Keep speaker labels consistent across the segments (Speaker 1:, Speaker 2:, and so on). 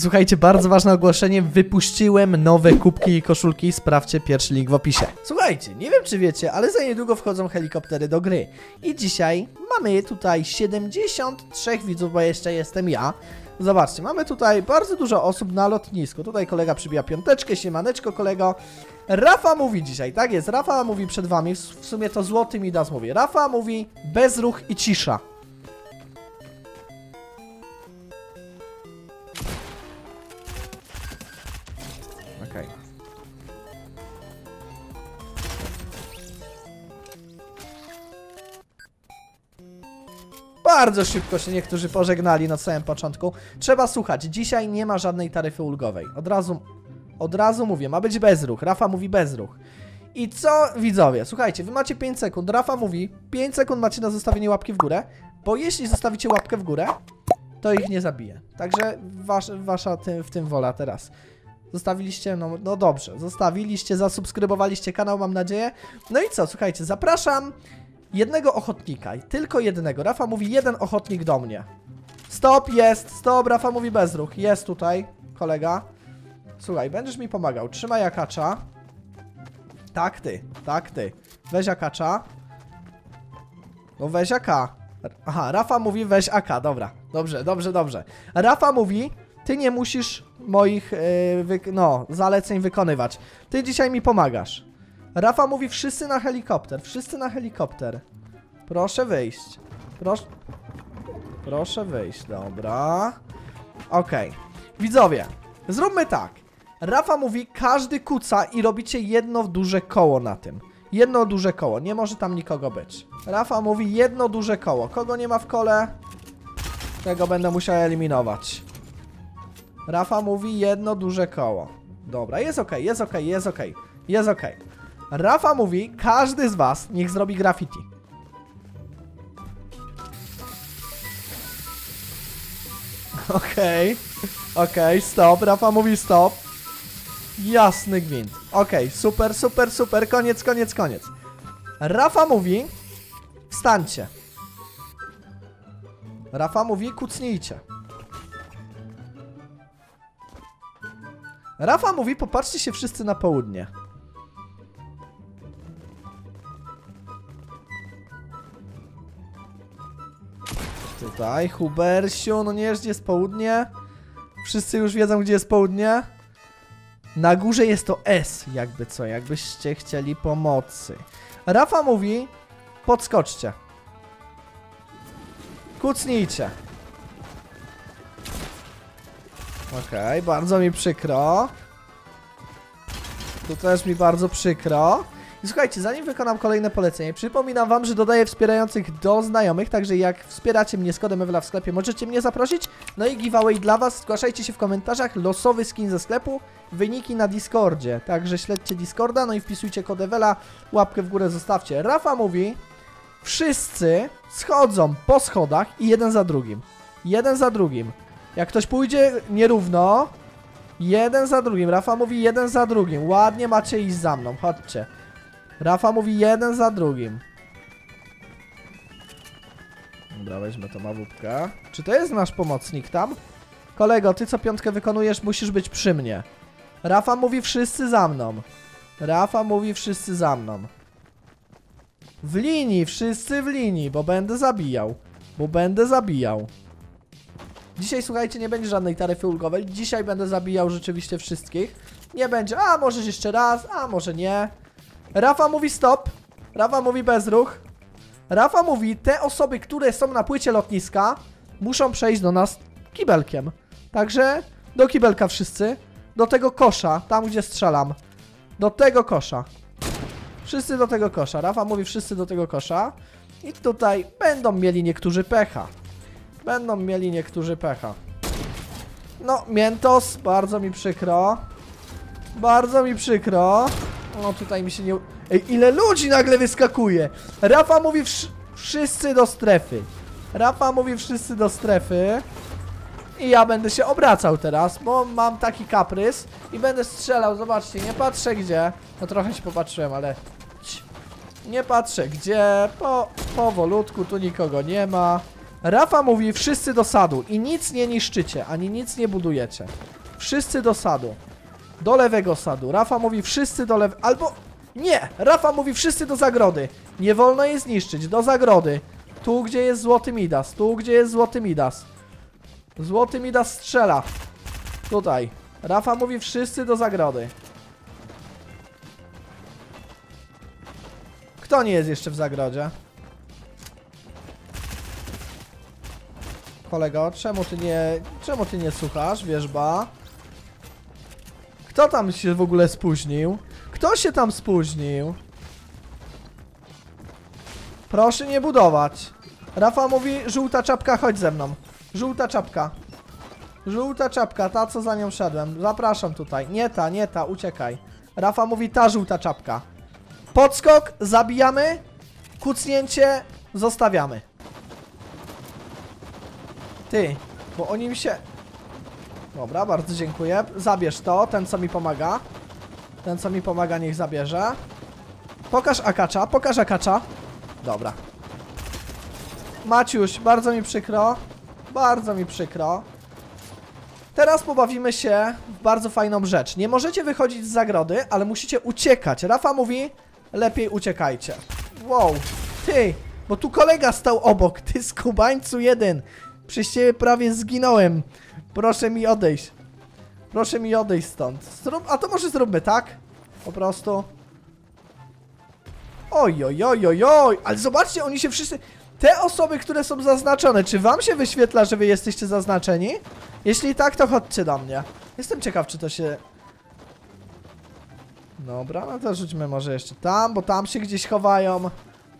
Speaker 1: Słuchajcie, bardzo ważne ogłoszenie. Wypuściłem nowe kubki i koszulki. Sprawdźcie pierwszy link w opisie. Słuchajcie, nie wiem czy wiecie, ale za niedługo wchodzą helikoptery do gry. I dzisiaj mamy tutaj 73 widzów, bo jeszcze jestem ja. Zobaczcie, mamy tutaj bardzo dużo osób na lotnisku. Tutaj kolega przybija piąteczkę, siemaneczko kolego. Rafa mówi dzisiaj, tak jest, Rafa mówi przed wami, w sumie to złoty mi das mówi. Rafa mówi bezruch i cisza. Bardzo szybko się niektórzy pożegnali na samym początku. Trzeba słuchać, dzisiaj nie ma żadnej taryfy ulgowej. Od razu, od razu mówię, ma być bezruch. Rafa mówi bezruch. I co widzowie? Słuchajcie, wy macie 5 sekund. Rafa mówi, 5 sekund macie na zostawienie łapki w górę, bo jeśli zostawicie łapkę w górę, to ich nie zabije. Także wasz, wasza ty, w tym wola teraz. Zostawiliście, no, no dobrze, zostawiliście, zasubskrybowaliście kanał, mam nadzieję. No i co, słuchajcie, zapraszam jednego ochotnika, i tylko jednego. Rafa mówi jeden ochotnik do mnie. Stop, jest, stop, Rafa mówi bezruch. Jest tutaj, kolega. Słuchaj, będziesz mi pomagał. Trzymaj akacza. Tak ty, tak ty. Weź akacza. No weź AK. Aha, Rafa mówi weź AK, dobra. Dobrze, dobrze, dobrze. Rafa mówi, ty nie musisz moich, yy, no, zaleceń wykonywać. Ty dzisiaj mi pomagasz. Rafa mówi wszyscy na helikopter, wszyscy na helikopter. Proszę wyjść. Proszę... Proszę wyjść, dobra. Okej. Widzowie, zróbmy tak. Rafa mówi, każdy kuca i robicie jedno duże koło na tym. Jedno duże koło, nie może tam nikogo być. Rafa mówi jedno duże koło. Kogo nie ma w kole, tego będę musiał eliminować. Rafa mówi jedno duże koło. Dobra, jest ok, jest ok, jest ok, jest ok. Rafa mówi, każdy z was niech zrobi graffiti. Okej, okej, stop. Rafa mówi stop. Jasny gwint. Okej, super, super, super. Koniec, koniec, koniec. Rafa mówi, wstańcie. Rafa mówi, kucnijcie. Rafa mówi, popatrzcie się wszyscy na południe. Tutaj, Hubersiu, no nie wiesz, gdzie jest południe? Wszyscy już wiedzą, gdzie jest południe? Na górze jest to S, jakby co, jakbyście chcieli pomocy. Rafa mówi, podskoczcie. Kucnijcie. Okej, bardzo mi przykro. Tu też mi bardzo przykro. I słuchajcie, zanim wykonam kolejne polecenie, przypominam wam, że dodaję wspierających do znajomych, także jak wspieracie mnie z kodem Ewela w sklepie, możecie mnie zaprosić. No i giveaway dla was, zgłaszajcie się w komentarzach, losowy skin ze sklepu, wyniki na Discordzie. Także śledźcie Discorda, no i wpisujcie kod Ewela, łapkę w górę zostawcie. Rafa mówi, wszyscy schodzą po schodach i jeden za drugim. Jeden za drugim. Jak ktoś pójdzie nierówno, jeden za drugim. Rafa mówi jeden za drugim. Ładnie macie iść za mną, chodźcie. Rafa mówi jeden za drugim. Dobra, weźmy to mawupkę. Czy to jest nasz pomocnik tam? Kolego, ty co piątkę wykonujesz, musisz być przy mnie. Rafa mówi wszyscy za mną. Rafa mówi wszyscy za mną. W linii, wszyscy w linii, bo będę zabijał. Bo będę zabijał. Dzisiaj, słuchajcie, nie będzie żadnej taryfy ulgowej. Dzisiaj będę zabijał rzeczywiście wszystkich. Nie będzie, a może jeszcze raz, a może nie. Rafa mówi stop. Rafa mówi bezruch. Rafa mówi, te osoby, które są na płycie lotniska, muszą przejść do nas kibelkiem. Także do kibelka wszyscy. Do tego kosza, tam gdzie strzelam. Do tego kosza. Wszyscy do tego kosza. Rafa mówi wszyscy do tego kosza. I tutaj będą mieli niektórzy pecha. Będą mieli niektórzy pecha. No, Miętos, bardzo mi przykro. Bardzo mi przykro. No, tutaj mi się nie... Ej, ile ludzi nagle wyskakuje! Rafa mówi wsz wszyscy do strefy. Rafa mówi wszyscy do strefy. I ja będę się obracał teraz, bo mam taki kaprys i będę strzelał, zobaczcie, nie patrzę gdzie. No trochę się popatrzyłem, ale... Nie patrzę gdzie, po, powolutku, tu nikogo nie ma. Rafa mówi wszyscy do sadu i nic nie niszczycie, ani nic nie budujecie. Wszyscy do sadu. Do lewego sadu. Rafa mówi wszyscy do lew... Albo... Nie! Rafa mówi wszyscy do zagrody. Nie wolno jej zniszczyć. Do zagrody. Tu, gdzie jest złoty Midas. Tu, gdzie jest złoty Midas. Złoty Midas strzela. Tutaj. Rafa mówi wszyscy do zagrody. Kto nie jest jeszcze w zagrodzie? Kolego, czemu ty nie... Czemu ty nie słuchasz, wierzba? Kto tam się w ogóle spóźnił? Kto się tam spóźnił? Proszę nie budować. Rafa mówi, żółta czapka, chodź ze mną. Żółta czapka. Żółta czapka, ta co za nią szedłem. Zapraszam tutaj. Nie ta, nie ta, uciekaj. Rafa mówi, ta żółta czapka. Podskok, zabijamy. Kucnięcie, zostawiamy. Ty, bo oni mi się... Dobra, bardzo dziękuję. Zabierz to, ten co mi pomaga. Ten co mi pomaga niech zabierze. Pokaż Akacza, pokaż Akacza. Dobra. Maciuś, bardzo mi przykro. Bardzo mi przykro. Teraz pobawimy się w bardzo fajną rzecz. Nie możecie wychodzić z zagrody, ale musicie uciekać. Rafa mówi, lepiej uciekajcie. Wow, ty, bo tu kolega stał obok. Ty skubańcu jeden. Przez ciebie prawie zginąłem. Proszę mi odejść. Proszę mi odejść stąd. Zrób, a to może zróbmy tak? Po prostu. Oj, oj, oj, oj, oj. Ale zobaczcie, oni się wszyscy... Te osoby, które są zaznaczone, czy wam się wyświetla, że wy jesteście zaznaczeni? Jeśli tak, to chodźcie do mnie. Jestem ciekaw, czy to się... Dobra, no to rzućmy może jeszcze tam, bo tam się gdzieś chowają.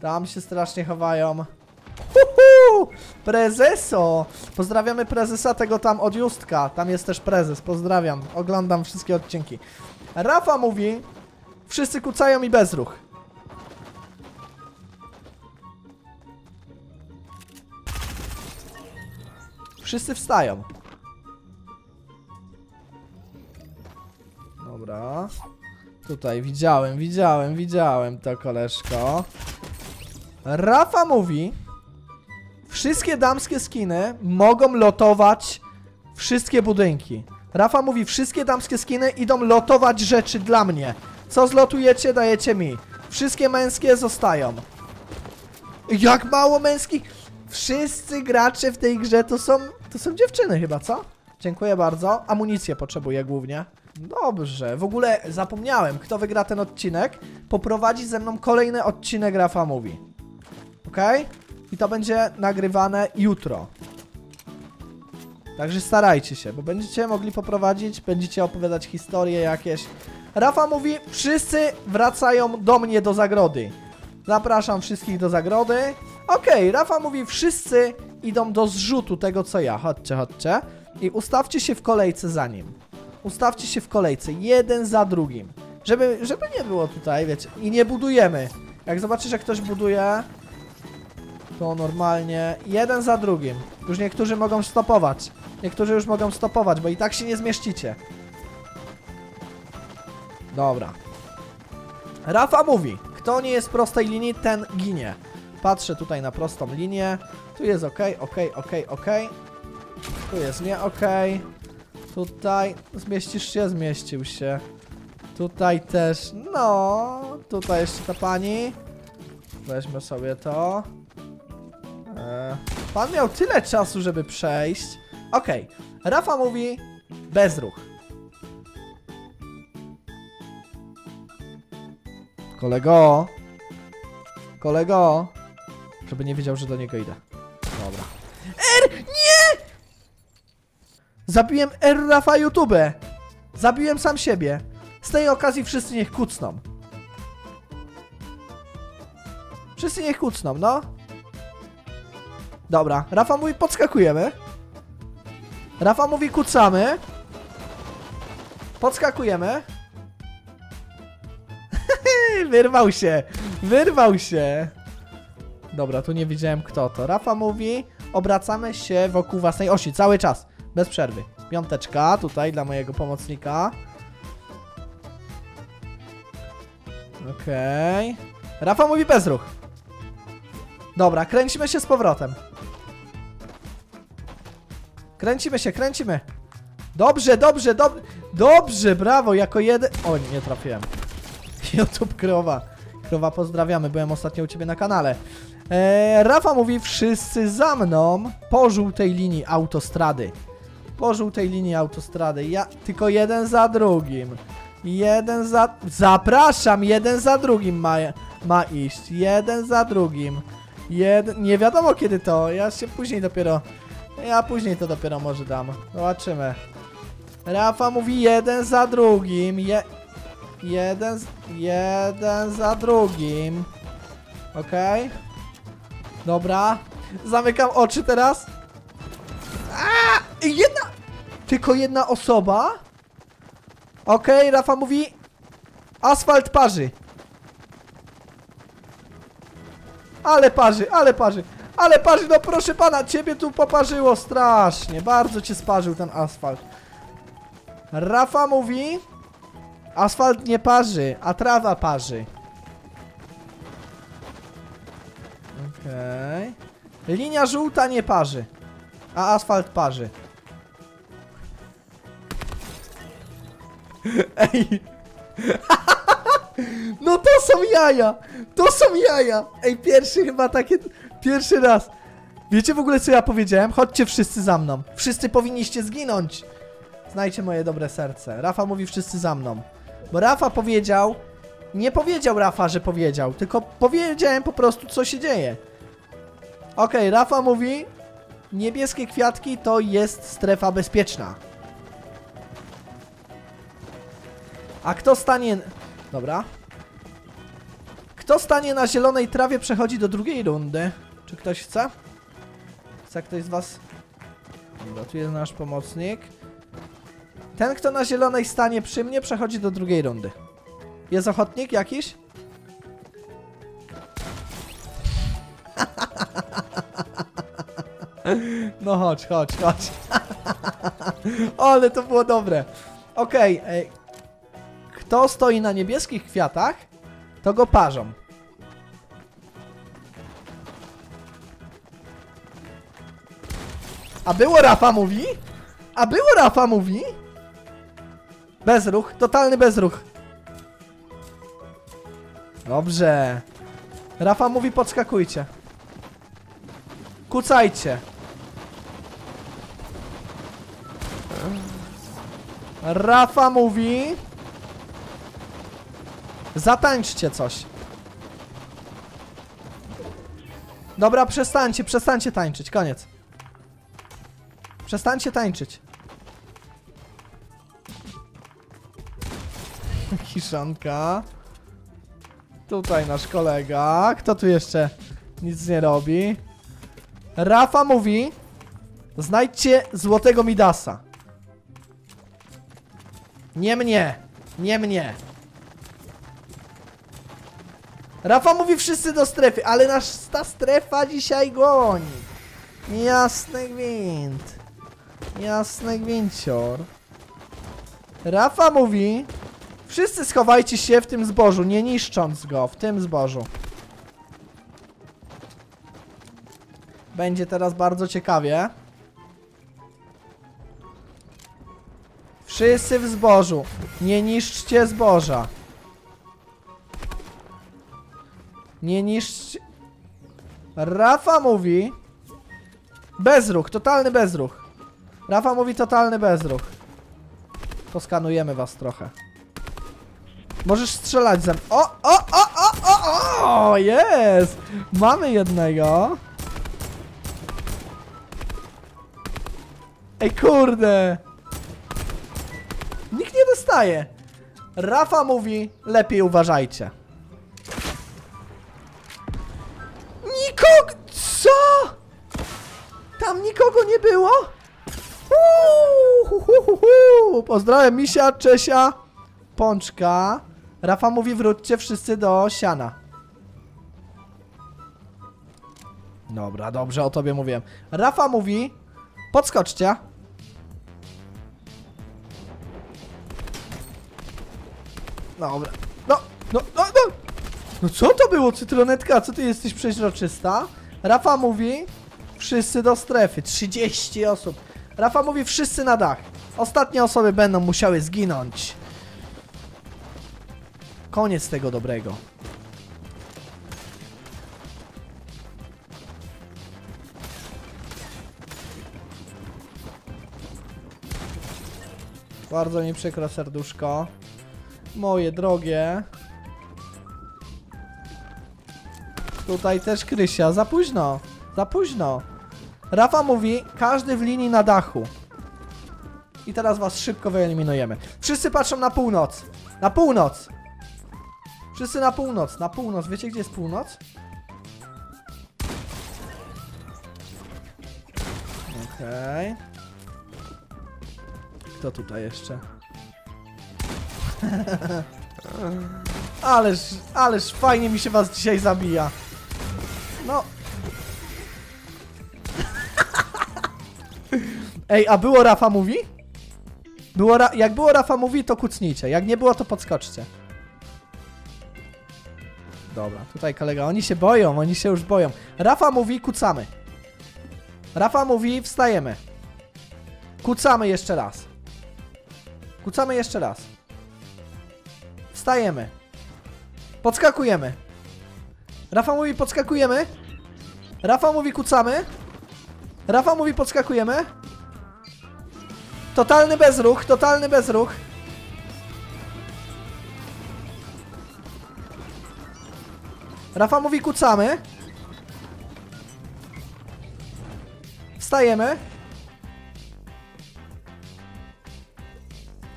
Speaker 1: Tam się strasznie chowają. Prezeso! Pozdrawiamy prezesa tego tam od Justka. Tam jest też prezes, pozdrawiam. Oglądam wszystkie odcinki. Rafa mówi, wszyscy kucają i bezruch. Wszyscy wstają. Dobra. Tutaj widziałem, widziałem, widziałem to koleżko. Rafa mówi, wszystkie damskie skiny mogą lotować wszystkie budynki. Rafa mówi, wszystkie damskie skiny idą lotować rzeczy dla mnie. Co zlotujecie, dajecie mi. Wszystkie męskie zostają. Jak mało męskich! Wszyscy gracze w tej grze to są, to są dziewczyny chyba, co? Dziękuję bardzo. Amunicję potrzebuję głównie. Dobrze, w ogóle zapomniałem, kto wygra ten odcinek, poprowadzi ze mną kolejny odcinek Rafa mówi. Ok? I to będzie nagrywane jutro. Także starajcie się, bo będziecie mogli poprowadzić, będziecie opowiadać historie jakieś. Rafa mówi, wszyscy wracają do mnie do zagrody. Zapraszam wszystkich do zagrody. Okej, Rafa mówi, wszyscy idą do zrzutu tego co ja. Chodźcie, chodźcie. I ustawcie się w kolejce za nim. Ustawcie się w kolejce, jeden za drugim. Żeby, żeby nie było tutaj, wiecie. I nie budujemy. Jak zobaczysz, jak ktoś buduje, to normalnie jeden za drugim. Już niektórzy mogą stopować. Niektórzy już mogą stopować, bo i tak się nie zmieścicie. Dobra. Rafa mówi, kto nie jest w prostej linii, ten ginie. Patrzę tutaj na prostą linię. Tu jest ok, ok, ok, ok. Tu jest nie ok. Tutaj zmieścisz się, zmieścił się. Tutaj też, no. Tutaj jeszcze ta pani. Weźmy sobie to. Pan miał tyle czasu, żeby przejść. Okej. Rafa mówi bezruch. Kolego. Kolego. Żeby nie wiedział, że do niego idę. Dobra. R! Nie! Zabiłem R Rafa YouTube. Zabiłem sam siebie. Z tej okazji wszyscy niech kucną. Wszyscy niech kucną, no. Dobra, Rafa mówi podskakujemy. Rafa mówi kucamy. Podskakujemy. Wyrwał się. Wyrwał się. Dobra, tu nie widziałem kto to. Rafa mówi, obracamy się wokół własnej osi cały czas, bez przerwy. Piąteczka tutaj dla mojego pomocnika. Okej. Rafa mówi bezruch. Dobra, kręcimy się z powrotem. Kręcimy się, kręcimy. Dobrze, dobrze, dobrze. Dobrze, brawo, jako jeden... O, nie trafiłem. YouTube krowa. Krowa, pozdrawiamy, byłem ostatnio u ciebie na kanale. Eee, Rafa mówi, wszyscy za mną po żółtej linii autostrady. Po żółtej linii autostrady. Ja tylko jeden za drugim. Jeden za... Zapraszam, jeden za drugim ma, ma iść. Jeden za drugim. Jeden... Nie wiadomo kiedy to. Ja się później dopiero... Ja później to dopiero może dam. Zobaczymy. Rafa mówi jeden za drugim. Je... Jeden, jeden za drugim. Okej. Dobra. Zamykam oczy teraz. A! Jedna... Tylko jedna osoba? Okej, Rafa mówi... Asfalt parzy. Ale parzy, ale parzy. Ale parzy, no proszę pana, ciebie tu poparzyło strasznie. Bardzo cię sparzył ten asfalt. Rafa mówi... Asfalt nie parzy, a trawa parzy. Okej. Linia żółta nie parzy, a asfalt parzy. Ej. No to są jaja! To są jaja! Ej, pierwszy chyba takie... Pierwszy raz. Wiecie w ogóle co ja powiedziałem? Chodźcie wszyscy za mną. Wszyscy powinniście zginąć. Znajcie moje dobre serce. Rafa mówi wszyscy za mną. Bo Rafa powiedział... Nie powiedział Rafa, że powiedział, tylko powiedziałem po prostu co się dzieje. Okej, Rafa mówi... Niebieskie kwiatki to jest strefa bezpieczna. A kto stanie... Dobra. Kto stanie na zielonej trawie przechodzi do drugiej rundy. Czy ktoś chce? Chce ktoś z was? Dobra, tu jest nasz pomocnik. Ten, kto na zielonej stanie przy mnie, przechodzi do drugiej rundy. Jest ochotnik jakiś? No chodź, chodź, chodź. Ale to było dobre. Okej, ej. Kto stoi na niebieskich kwiatach, to go parzą. A było Rafa mówi? A było Rafa mówi? Bezruch, totalny bezruch. Dobrze. Rafa mówi podskakujcie. Kucajcie. Rafa mówi... Zatańczcie coś. Dobra, przestańcie, przestańcie tańczyć, koniec. Przestańcie tańczyć. Kiszonka. Tutaj nasz kolega. Kto tu jeszcze nic nie robi? Rafa mówi Znajdźcie złotego Midasa. Nie mnie. Nie mnie. Rafa mówi wszyscy do strefy, ale nasz ta strefa dzisiaj goni. Jasny gwint. Jasny gwincior. Rafa mówi Wszyscy schowajcie się w tym zbożu, nie niszcząc go, w tym zbożu. Będzie teraz bardzo ciekawie. Wszyscy w zbożu. Nie niszczcie zboża. Nie niszczcie... Rafa mówi... Bezruch, totalny bezruch. Rafa mówi totalny bezruch. Poskanujemy was trochę. Możesz strzelać ze mną. O, o, o, o, o, o, jest! Mamy jednego. Ej, kurde. Nikt nie dostaje. Rafa mówi, lepiej uważajcie. Nikogo... Co? Tam nikogo nie było? Hu, hu, hu, hu. Pozdrawiam Misia, Czesia, Pączka. Rafa mówi, wróćcie wszyscy do siana. Dobra, dobrze, o tobie mówiłem. Rafa mówi, podskoczcie. Dobra. No, no, no, no. No co to było, cytronetka? Co ty jesteś przeźroczysta? Rafa mówi, wszyscy do strefy. 30 osób. Rafa mówi wszyscy na dach. Ostatnie osoby będą musiały zginąć. Koniec tego dobrego. Bardzo mi przykro serduszko. Moje drogie. Tutaj też Krysia. Za późno. Za późno. Rafa mówi, każdy w linii na dachu. I teraz was szybko wyeliminujemy. Wszyscy patrzą na północ. Na północ. Wszyscy na północ. Na północ. Wiecie gdzie jest północ? Okej. Kto tutaj jeszcze? ależ, ależ fajnie mi się was dzisiaj zabija. No. Ej, a było Rafa mówi? Było ra jak było Rafa mówi, to kucnijcie. Jak nie było, to podskoczcie. Dobra, tutaj kolega, oni się boją, oni się już boją. Rafa mówi, kucamy. Rafa mówi, wstajemy. Kucamy jeszcze raz. Kucamy jeszcze raz. Wstajemy. Podskakujemy. Rafa mówi podskakujemy. Rafa mówi kucamy. Rafa mówi podskakujemy. Totalny bezruch, totalny bezruch. Rafa mówi kucamy. Wstajemy.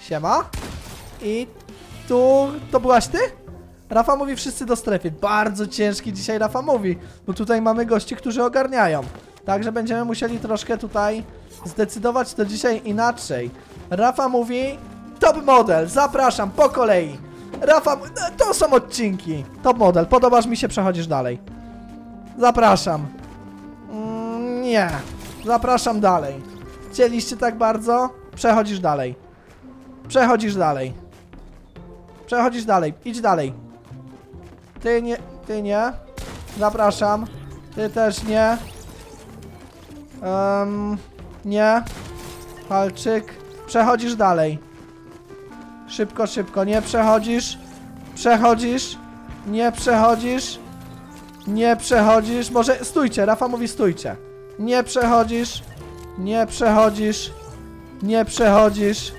Speaker 1: Siema. I tu... To byłaś ty? Rafa mówi wszyscy do strefy. Bardzo ciężki dzisiaj Rafa mówi, bo tutaj mamy gości, którzy ogarniają. Także będziemy musieli troszkę tutaj zdecydować to dzisiaj inaczej. Rafa mówi top model, zapraszam po kolei. Rafa, no, to są odcinki. Top model, podobasz mi się, przechodzisz dalej. Zapraszam. Mm, nie, zapraszam dalej. Chcieliście tak bardzo? Przechodzisz dalej. Przechodzisz dalej. Przechodzisz dalej, idź dalej. Ty nie, ty nie. Zapraszam. Ty też nie. Um, nie. Halczyk. Przechodzisz dalej. Szybko, szybko. Nie przechodzisz. Przechodzisz. Nie przechodzisz. Nie przechodzisz. Może stójcie. Rafa mówi stójcie. Nie przechodzisz. Nie przechodzisz. Nie przechodzisz.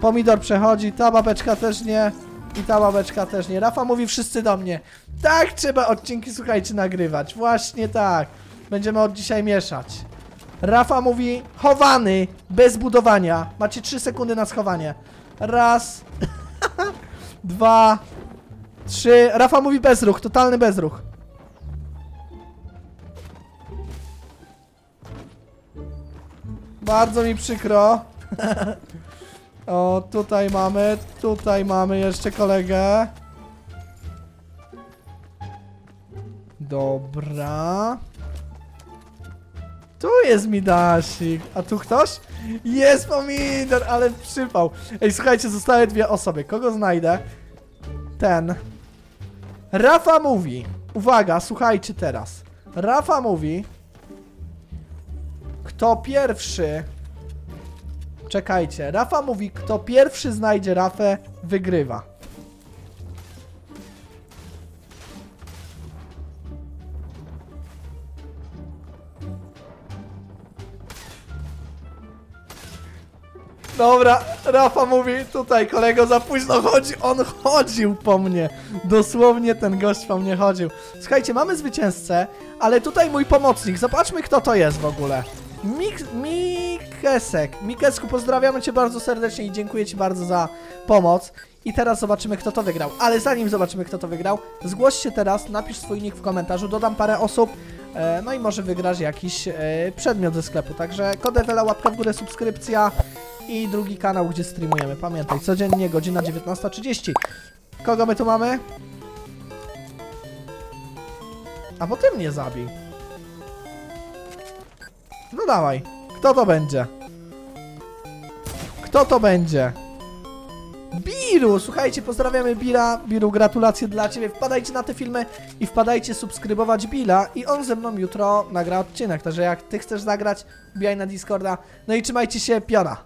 Speaker 1: Pomidor przechodzi. Ta babeczka też nie. I ta babeczka też nie. Rafa mówi wszyscy do mnie. Tak trzeba odcinki, słuchajcie, nagrywać. Właśnie tak. Będziemy od dzisiaj mieszać. Rafa mówi chowany, bez budowania. Macie 3 sekundy na schowanie. Raz, dwa, trzy. Rafa mówi bezruch, totalny bezruch. Bardzo mi przykro. O, tutaj mamy, tutaj mamy jeszcze kolegę. Dobra. Tu jest Midasik. A tu ktoś? Jest pomidor, ale przypał. Ej, słuchajcie, zostały dwie osoby. Kogo znajdę? Ten. Rafa mówi. Uwaga, słuchajcie teraz. Rafa mówi. Kto pierwszy Czekajcie, Rafa mówi, kto pierwszy znajdzie Rafę, wygrywa. Dobra, Rafa mówi, tutaj kolego za późno chodzi, on chodził po mnie. Dosłownie ten gość po mnie chodził. Słuchajcie, mamy zwycięzcę, ale tutaj mój pomocnik, zobaczmy kto to jest w ogóle. Mik Mikesek. Mikesku, pozdrawiamy Cię bardzo serdecznie i dziękuję Ci bardzo za pomoc. I teraz zobaczymy, kto to wygrał. Ale zanim zobaczymy, kto to wygrał, zgłoś się teraz, napisz swój nick w komentarzu, dodam parę osób, e, no i może wygrasz jakiś e, przedmiot ze sklepu. Także kodewela, łapka w górę, subskrypcja i drugi kanał, gdzie streamujemy. Pamiętaj, codziennie godzina 19.30. Kogo my tu mamy? A Ty mnie zabij. No dawaj. Kto to będzie? Kto to będzie? Biru, słuchajcie, pozdrawiamy Bira. Biru, gratulacje dla ciebie. Wpadajcie na te filmy i wpadajcie subskrybować Billa i on ze mną jutro nagra odcinek. Także jak ty chcesz zagrać, wbijaj na Discorda. No i trzymajcie się, piona.